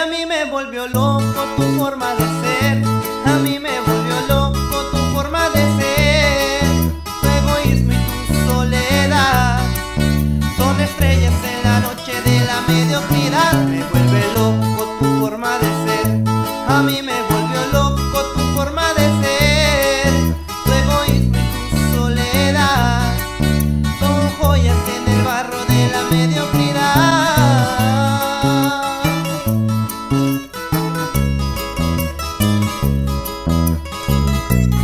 A mí me volvió loco tu forma de ser, a mí me volvió loco tu forma de ser, tu egoísmo y tu soledad son estrellas en la noche de la mediocridad, me vuelve loco tu forma de ser, a mí me volvió loco tu forma de ser, tu egoísmo y tu soledad son joyas en el barro de la mediocridad.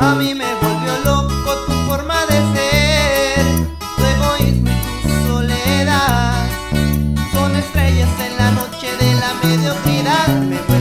A mí me volvió loco tu forma de ser. Tu egoísmo y tu soledad son estrellas en la noche de la mediocridad.